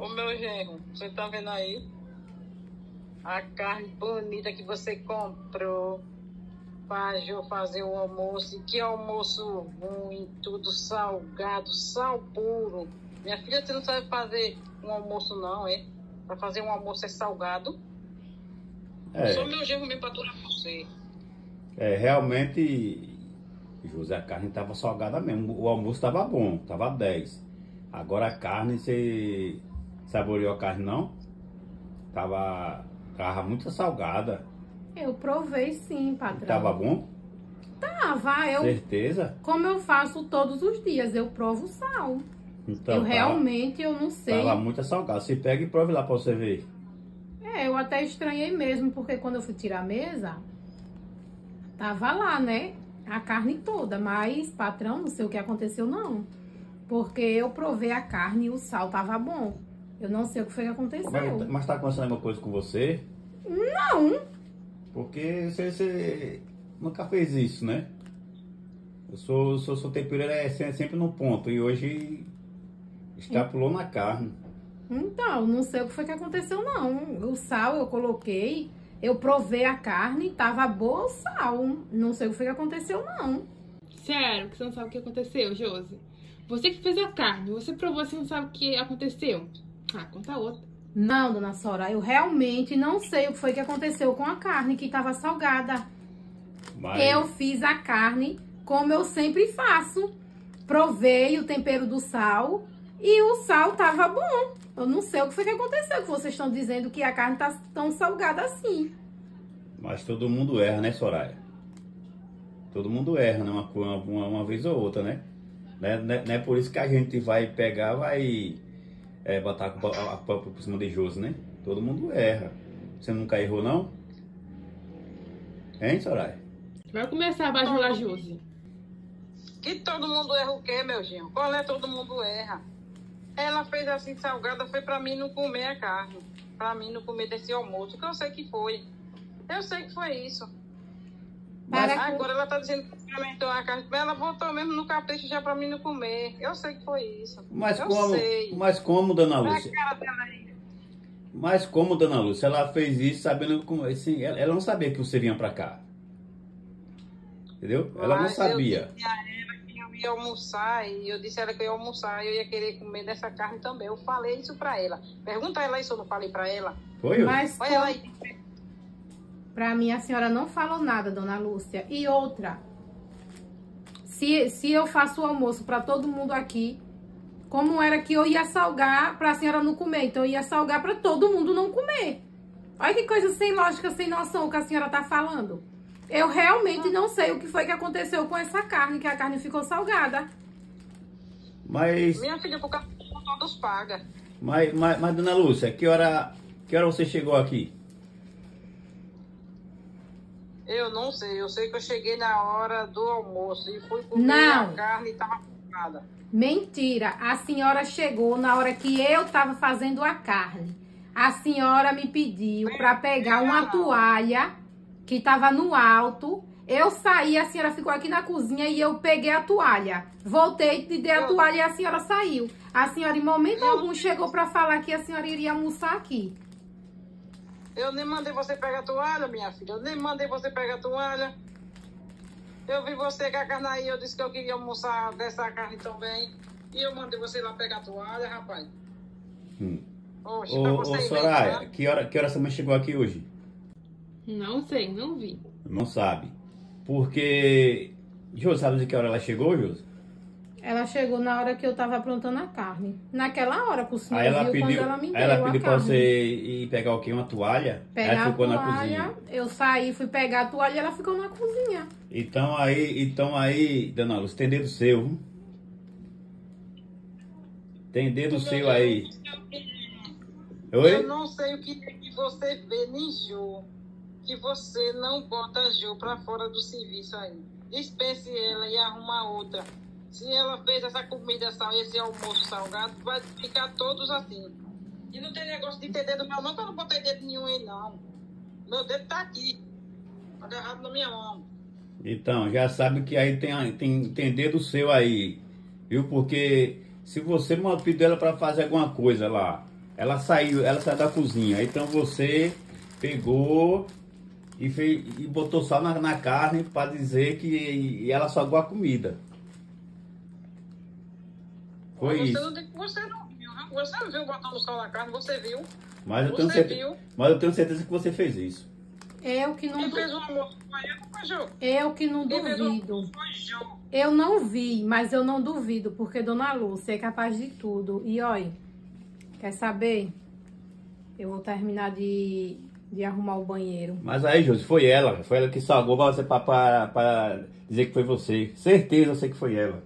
Ô meu genro, você tá vendo aí? A carne bonita que você comprou Jô fazer o almoço. E que almoço ruim, tudo salgado, sal puro. Minha filha, você não sabe fazer um almoço não, é? Pra fazer um almoço é salgado. É, Só meu genro mesmo pra aturar você. é realmente, José, a carne tava salgada mesmo. O almoço tava bom, tava 10. Agora a carne, você saboreou a carne não? Tava, tava muito salgada. Eu provei sim, patrão. Tava bom? Tava, eu, Certeza? como eu faço todos os dias, eu provo sal. Então, eu tava- realmente, eu não sei. Tava muito salgado. Você pega e prove lá pra você ver. É, eu até estranhei mesmo, porque quando eu fui tirar a mesa, tava lá, né? A carne toda, mas, patrão, não sei o que aconteceu, não. Porque eu provei a carne e o sal tava bom. Eu não sei o que foi que aconteceu. Mas, mas tá acontecendo alguma coisa com você? Não, Porque você, você nunca fez isso, né? Eu sou, sou, sou tempero é se- sempre no ponto. E hoje extrapolou na carne. então, não sei o que foi que aconteceu, não. O sal eu coloquei, eu provei a carne, tava boa o sal. Não sei o que foi que aconteceu, não. Sério, que você não sabe o que aconteceu, Josi? Você que fez a carne, você provou, você não sabe o que aconteceu? Ah, conta outra. Não, dona Sora, eu realmente não sei o que foi que aconteceu com a carne que tava salgada. Mas, Eu fiz a carne como eu sempre faço. Provei o tempero do sal e o sal tava bom. Eu não sei o que foi que aconteceu, que vocês estão dizendo que a carne tá tão salgada assim. mas todo mundo erra, né, Soraya? Todo mundo erra, né? Uma, uma, uma vez ou outra, né? Não é, não é- não é por isso que a gente vai pegar, vai é, botar a culpa a culpa por cima de Josi, né? Todo mundo erra. Você nunca errou, não? Hein, Soraya? Vai começar a bajular Josi. Que todo mundo erra o quê, meu genro? Qual é todo mundo erra? Ela fez assim salgada, foi pra mim não comer a carne. Pra mim não comer desse almoço, que eu sei que foi. Eu sei que foi isso. Para com- Agora ela tá dizendo que experimentou a carne. Ela voltou mesmo no capricho já pra mim não comer. Eu sei que foi isso. Mas eu como, sei. mas como, dona Lúcia? a. Mas como, dona Lúcia, ela fez isso sabendo como assim, ela, ela não sabia que você vinha pra cá. Entendeu? Ela não Mas sabia. Eu disse a ela que eu ia almoçar e eu disse a ela que eu ia almoçar e eu ia querer comer dessa carne também. Eu falei isso pra ela. Pergunta ela isso, eu não falei pra ela. Foi? Mas Olha ela como- aí. Pra mim a senhora não falou nada, dona Lúcia. E outra, se, se eu faço o almoço pra todo mundo aqui, como era que eu ia salgar pra senhora não comer? Então eu ia salgar pra todo mundo não comer. Olha que coisa sem lógica, sem noção que a senhora tá falando. Eu realmente não sei o que foi que aconteceu com essa carne, que a carne ficou salgada. Mas, Minha filha, por causa todos paga. mas, mas, mas, dona Lúcia, que hora, que hora você chegou aqui? Eu não sei, eu sei que eu cheguei na hora do almoço e fui comer Não. a carne e tava salgada. Mentira, a senhora chegou na hora que eu tava fazendo a carne. A senhora me pediu pra pegar uma toalha que tava no alto. Eu saí, a senhora ficou aqui na cozinha e eu peguei a toalha. Voltei, te dei a toalha e a senhora saiu. A senhora em momento algum chegou pra falar que a senhora iria almoçar aqui. Eu nem mandei você pegar a toalha, minha filha. Eu nem mandei você pegar a toalha. Eu vi você com a carne aí, eu disse que eu queria almoçar dessa carne também. E eu mandei você lá pegar a toalha, rapaz. Hum. Oxe, Ô, pra ô Soraya, inventar. que hora, que hora sua mãe chegou aqui hoje? Não sei, não vi. Não sabe. Porque. Jô, sabe de que hora ela chegou, Jô? Ela chegou na hora que eu tava aprontando a carne. Naquela hora, senhor Aí ela viu pediu, quando ela me aí deu ela a pediu pra carne. você ir pegar o quê? Uma toalha? Pegar ela ficou a na toalha, cozinha. eu saí, fui pegar a toalha e ela ficou na cozinha. Então aí, então aí, dona Lúcia, tem dedo seu. viu? Tem dedo seu aí. Eu Oi? não sei o que é que você vê nem Jô. Que você não bota Jô pra fora do serviço aí. Dispense ela e arruma outra. Se ela fez essa comida, esse almoço salgado, vai ficar todos assim. E não tem negócio de ter dedo meu não, que eu não botei dedo nenhum aí não. Meu dedo tá aqui. Agarrado na minha mão. Então, já sabe que aí tem, tem, tem dedo seu aí. Viu? Porque se você pediu ela pra fazer alguma coisa lá Ela saiu, ela saiu da cozinha. Então você pegou e, fez, e botou sal na, na carne para dizer que ela salgou a comida. Foi você isso. Não, você não viu? Você não viu botando sal na carne, você viu. Mas eu, Você tenho certeza, viu? mas eu tenho certeza que você fez isso. Eu que não, Quem du- fez o almoço foi eu, foi Jô. eu que não Quem fez o duvido. almoço foi Jô. Eu não vi, mas eu não duvido, porque Dona Lúcia é capaz de tudo. E olha, quer saber? Eu vou terminar de, de arrumar o banheiro. Mas aí, Josi, foi ela. Foi ela que salgou pra você pra, pra, pra dizer que foi você. Certeza eu sei que foi ela.